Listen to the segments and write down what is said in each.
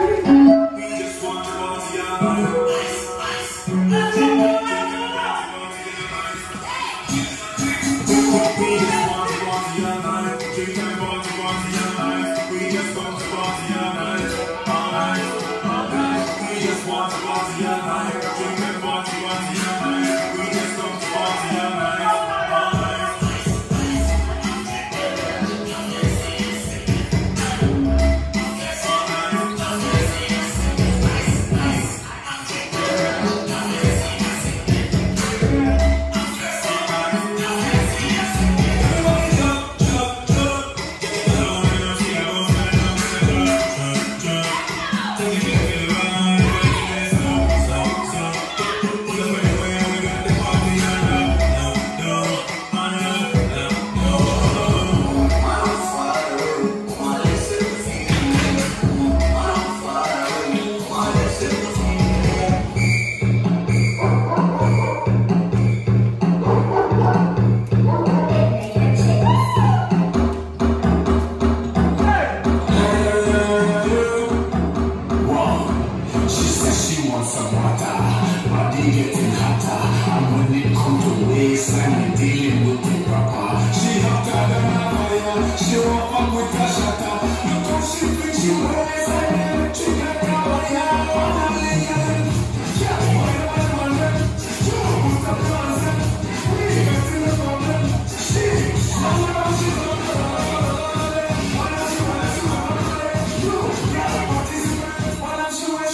We just want to go the other mother. She wants some water, my day getting hotter. And when it come to waste, I'm dealing with the proper. She hotter than a fire, she won't fuck with the shatter.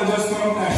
just West Palm County.